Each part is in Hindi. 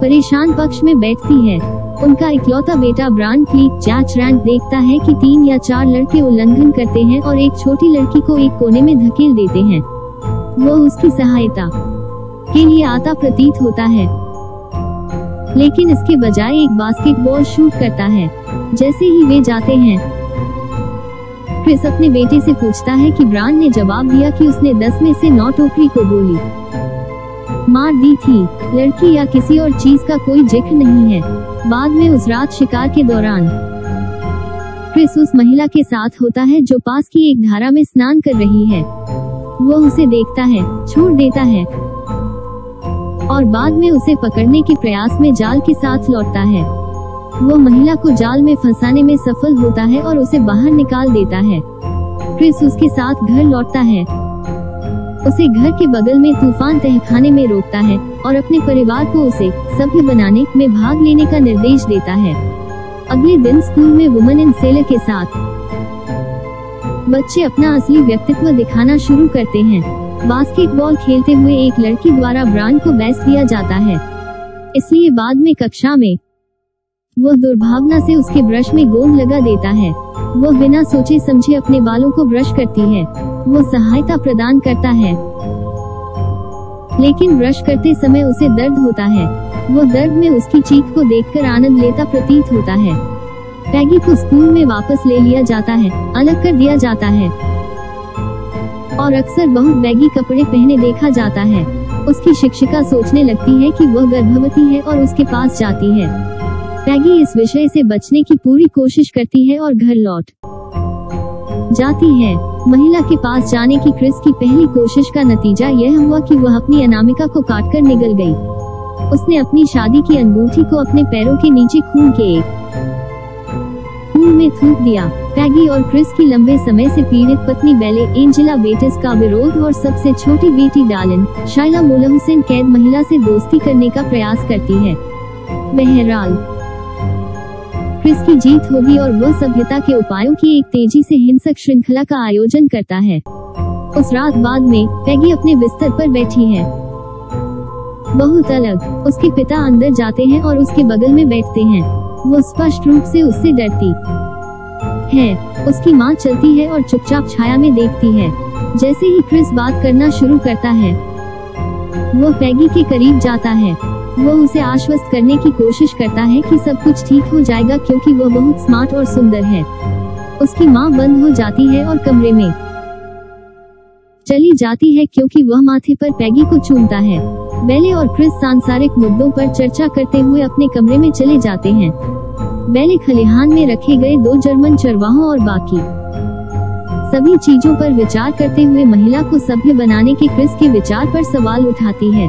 परेशान पक्ष में बैठती है। उनका इकलौता बेटा ब्रांड क्लीक जैच रैंड देखता है कि तीन या चार लड़के उल्लंघन करते हैं और एक छोटी लड़की को एक कोने में धकेल देते हैं। वो उसकी सहायता के लिए आता प्रतीत होता है। लेकिन इसके बजाय एक बास्केटबॉल शूट करता है। जैसे ही वे जाते हैं क्रिस अपने बेटे से पूछता है कि ब्रांड ने जवाब दिया कि उसने दस में से नौ टोकरी को गोली मार दी थी, लड़की या किसी और चीज़ का कोई ज़िक्र नहीं है। बाद में उस रात शिकार के दौरान क्रिस उस महिला के साथ होता है जो पास की एक धारा में स्नान कर रही है। वो उसे देखता है, छोड़ देता है। और बाद में उसे पकड़ने के प्रयास में जाल के साथ लौटता है। वो महिला को जाल में फंसाने में सफल होता है और उसे बाहर निकाल देता है। क्रिस उसके साथ घर लौटता है। उसे घर के बगल में तूफ़ान तहखाने में रोकता है और अपने परिवार को उसे सभ्य बनाने में भाग लेने का निर्देश देता है। अगले दिन स्कूल में वुमन इन सेलर के साथ बच्चे अपना असली व्यक्तित्व दिखाना शुरू करते हैं। बास्केटबॉल खेलते हुए एक लड़की द्वारा ब्रांड को बेस दिया जाता है। इसलिए बाद में कक्षा में वो दुर्भावना से उसके ब्रश में गोंद लगा देता है। वो बिना सोचे समझे अपने बालों को ब्रश करती है। वो सहायता प्रदान करता है। लेकिन ब्रश करते समय उसे दर्द होता है। वो दर्द में उसकी चीख को देखकर आनंद लेता प्रतीत होता है। पैगी को स्कूल में वापस ले लिया जाता है, अलग कर दिया जाता है। और अक्सर बहुत बैगी कपड़े पहने देखा जाता है। उसकी शिक्षिका सोचने लगती है कि वह गर्भवती है और उसके पास जाती है। पैगी इस विषय से बचने की पूरी कोशिश करती है और घर लौट जाती है। महिला के पास जाने की क्रिस की पहली कोशिश का नतीजा यह हुआ कि वह अपनी अनामिका को काटकर निगल गई। उसने अपनी शादी की अंगूठी को अपने पैरों के नीचे खून के एक खून में थूक दिया। पैगी और क्रिस की लंबे समय से पीड़ित पत्नी बेले, एंजेला बेटिस का विरोध और सबसे छोटी बेटी डालिन शाइला मुलहुसैन कैद महिला से दोस्ती करने का प्रयास करती है। बहरहाल, क्रिस की जीत होगी और वह सभ्यता के उपायों की एक तेज़ी से हिंसक श्रृंखला का आयोजन करता है। उस रात बाद में, पैगी अपने बिस्तर पर बैठी है। बहुत अलग, उसके पिता अंदर जाते हैं और उसके बगल में बैठते हैं। वो स्पष्ट रूप से उससे डरती है। उसकी माँ चलती है और चुपचाप छाया में देखती है। जैसे ही क्रिस बात करना शुरू करता है, वो पैगी के करीब जाता है। वो उसे आश्वस्त करने की कोशिश करता है कि सब कुछ ठीक हो जाएगा क्योंकि वो बहुत स्मार्ट और सुंदर है। उसकी माँ बंद हो जाती है और कमरे में चली जाती है क्योंकि वह माथे पर पैगी को चूमता है। बेले और क्रिस सांसारिक मुद्दों पर चर्चा करते हुए अपने कमरे में चले जाते हैं। बेले खलिहान में रखे गए दो जर्मन चरवाहों और बाकी। सभी चीज़ों पर विचार करते हुए महिला को सभ्य बनाने के क्रिस के विचार पर सवाल उठाती है।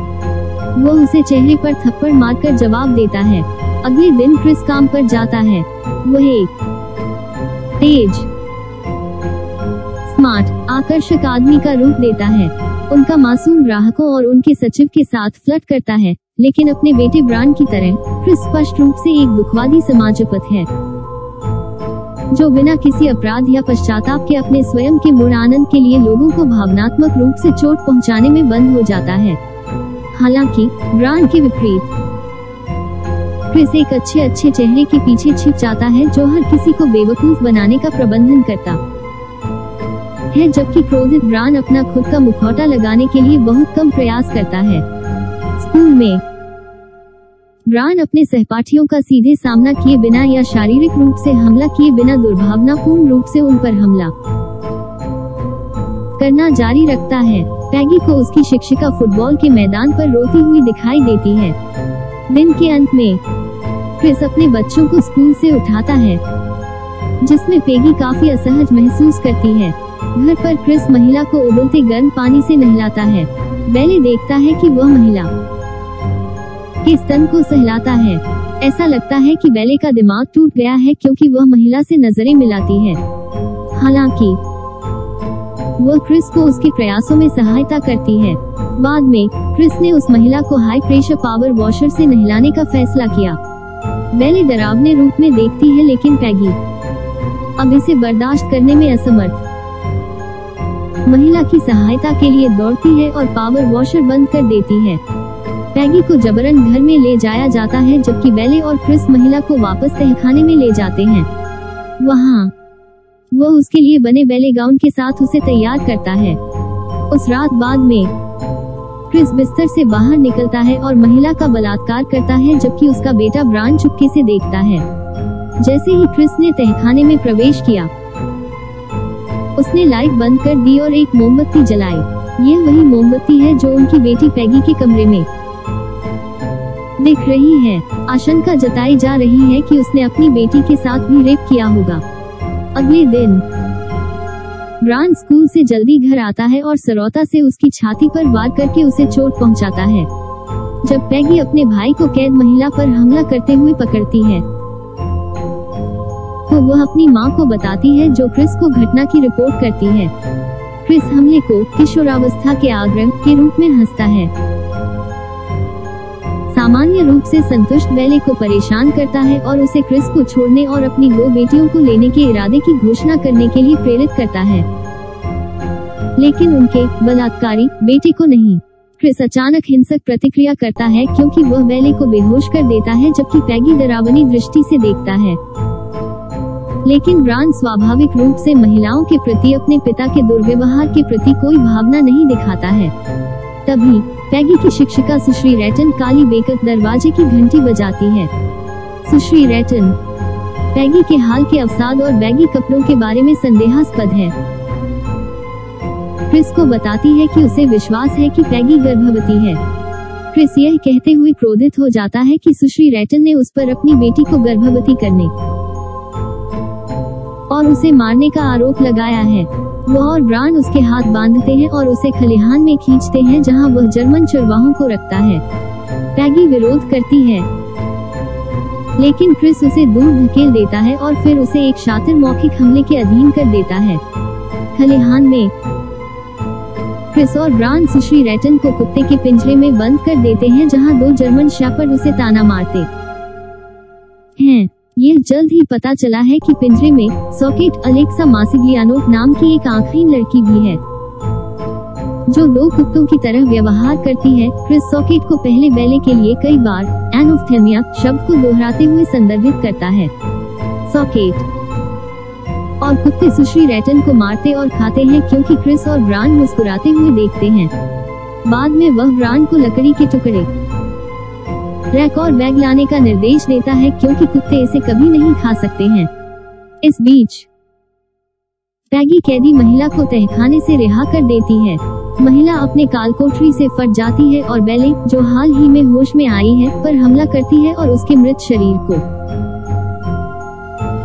वो उसे चेहरे पर थप्पड़ मारकर जवाब देता है। अगले दिन क्रिस काम पर जाता है। वह एक तेज, स्मार्ट, आकर्षक आदमी का रूप देता है। उनका मासूम ग्राहकों और उनके सचिव के साथ फ्लर्ट करता है। लेकिन अपने बेटे ब्रांड की तरह क्रिस स्पष्ट रूप से एक दुखवादी समाजपत है। जो बिना किसी अपराध या पश्चाताप के अपने स्वयं के मूड आनंद के लिए लोगों को भावनात्मक रूप से चोट पहुँचाने में बंद हो जाता है। हालाँकि, ब्रांड के विपरीत, क्रिस एक अच्छे अच्छे चेहरे के पीछे छिप जाता है जो हर किसी को बेवकूफ़ बनाने का प्रबंधन करता है। जबकि क्रोधित ब्रांड अपना खुद का मुखौटा लगाने के लिए बहुत कम प्रयास करता है। स्कूल में ब्रांड अपने सहपाठियों का सीधे सामना किए बिना या शारीरिक रूप से हमला किए बिना दुर्भावनापूर्ण रूप से उन पर हमला करना जारी रखता है। पैगी को उसकी शिक्षिका फुटबॉल के मैदान पर रोती हुई दिखाई देती है। दिन के अंत में, क्रिस अपने बच्चों को स्कूल से उठाता है, जिसमें पेगी काफ़ी असहज महसूस करती है। घर पर क्रिस महिला को उबलते गर्म पानी से नहलाता है। बेले देखता है कि वह महिला के स्तन को सहलाता है। ऐसा लगता है कि बेले का दिमाग टूट गया है क्योंकि वह महिला से नज़रें मिलाती है। हालाँकि, वह क्रिस को उसके प्रयासों में सहायता करती है। बाद में, क्रिस ने उस महिला को हाई प्रेशर पावर वॉशर से नहलाने का फैसला किया। बेले डरावने रूप में देखती है लेकिन पैगी अब इसे बर्दाश्त करने में असमर्थ। महिला की सहायता के लिए दौड़ती है और पावर वॉशर बंद कर देती है। पैगी को जबरन घर में ले जाया जाता है, जबकि बेले और क्रिस महिला को वापस तहखाने में ले जाते हैं। वहाँ, वो उसके लिए बने बेले गाउन के साथ उसे तैयार करता है। उस रात बाद में, क्रिस बिस्तर से बाहर निकलता है और महिला का बलात्कार करता है, जबकि उसका बेटा ब्रांड चुपके से देखता है। जैसे ही क्रिस ने तहखाने में प्रवेश किया, उसने लाइट बंद कर दी और एक मोमबत्ती जलाई। यह वही मोमबत्ती है जो उनकी बेटी पैगी के कमरे में दिख रही है, आशंका जताई जा रही है कि उसने अपनी बेटी के साथ भी रेप किया होगा। अगले दिन, ब्रांड स्कूल से जल्दी घर आता है और सरोता से उसकी छाती पर वार करके उसे चोट पहुंचाता है। जब पैगी अपने भाई को कैद महिला पर हमला करते हुए पकड़ती है तो वह अपनी माँ को बताती है जो क्रिस को घटना की रिपोर्ट करती है। क्रिस हमले को किशोरावस्था के आग्रह के रूप में हंसता है। सामान्य रूप से संतुष्ट बेले को परेशान करता है और उसे क्रिस को छोड़ने और अपनी दो बेटियों को लेने के इरादे की घोषणा करने के लिए प्रेरित करता है। लेकिन उनके बलात्कारी बेटे को नहीं। क्रिस अचानक हिंसक प्रतिक्रिया करता है क्योंकि वह बेले को बेहोश कर देता है जबकि पैगी डरावनी दृष्टि से देखता है। लेकिन ब्रांड स्वाभाविक रूप से महिलाओं के प्रति अपने पिता के दुर्व्यवहार के प्रति कोई भावना नहीं दिखाता है। तभी पैगी की शिक्षिका सुश्री रैटन काली बेकत दरवाजे की घंटी बजाती है। सुश्री रैटन, पैगी के हाल के अवसाद और बैगी कपड़ों के बारे में संदेहास्पद है। क्रिस को बताती है कि उसे विश्वास है कि पैगी गर्भवती है। क्रिस यह कहते हुए क्रोधित हो जाता है कि सुश्री रैटन ने उस पर अपनी बेटी को गर्भवती करने और उसे मारने का आरोप लगाया है। वह और ब्रांड उसके हाथ बांधते हैं और उसे खलिहान में खींचते हैं जहाँ वह जर्मन चरवाहों को रखता है। पैगी विरोध करती है। लेकिन क्रिस उसे दूर धकेल देता है और फिर उसे एक शातिर मौखिक हमले के अधीन कर देता है। खलिहान में क्रिस और ब्रांड सुश्री रेटन को कुत्ते के पिंजरे में बंद कर देते हैं जहाँ दो जर्मन शेपर्ड उसे ताना मारते हैं। यह जल्द ही पता चला है कि पिंजरे में सॉकेट अलेक्सा मासिग्लियानो नाम की एक आखिरी लड़की भी है। जो दो कुत्तों की तरह व्यवहार करती है, क्रिस सॉकेट को पहले बेले के लिए कई बार एनोफ्थेमिया शब्द को दोहराते हुए संदर्भित करता है। सॉकेट और कुत्ते सुश्री रैटन को मारते और खाते हैं क्योंकि क्रिस और ब्रांड मुस्कुराते हुए देखते हैं। बाद में वह ब्रांड को लकड़ी के टुकड़े रैक और बैग लाने का निर्देश देता है क्योंकि कुत्ते इसे कभी नहीं खा सकते हैं। इस बीच पैगी कैदी महिला को तहखाने से रिहा कर देती है। महिला अपने कालकोठरी से फट जाती है और बेले, जो हाल ही में होश में आई है, पर हमला करती है और उसके मृत शरीर को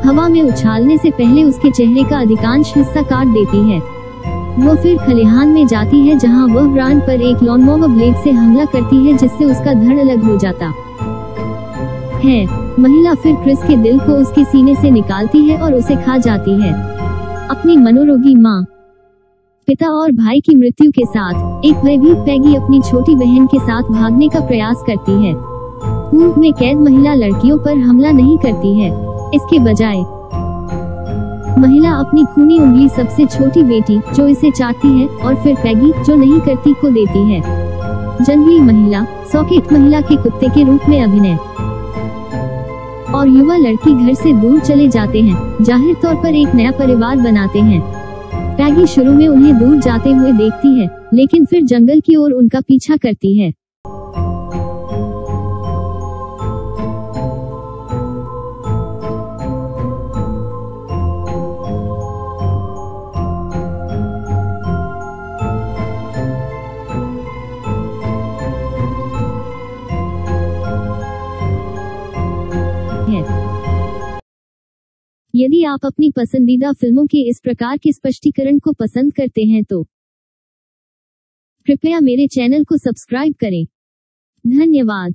हवा में उछालने से पहले उसके चेहरे का अधिकांश हिस्सा काट देती है। वो फिर खलिहान में जाती है जहाँ वह ब्रांड पर एक लॉनमोवर ब्लेड से हमला करती है जिससे उसका धड़ अलग हो जाता। है महिला फिर क्रिस के दिल को उसके सीने से निकालती है और उसे खा जाती है। अपनी मनोरोगी माँ, पिता और भाई की मृत्यु के साथ, एक भयभीत पैगी अपनी छोटी बहन के साथ भागने का प्रयास करती है। पूर्व में कैद महिला लड़कियों पर हमला नहीं करती है। इसके बजाय महिला अपनी खूनी उंगली सबसे छोटी बेटी, जो इसे चाहती है, और फिर पैगी, जो नहीं करती, को देती है। जंगली महिला सॉकेट महिला के कुत्ते के रूप में अभिनय। और युवा लड़की घर से दूर चले जाते हैं, ज़ाहिर तौर पर एक नया परिवार बनाते हैं। पैगी शुरू में उन्हें दूर जाते हुए देखती है, लेकिन फिर जंगल की ओर उनका पीछा करती है। यदि आप अपनी पसंदीदा फ़िल्मों के इस प्रकार के स्पष्टीकरण को पसंद करते हैं तो कृपया मेरे चैनल को सब्सक्राइब करें। धन्यवाद।